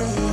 away.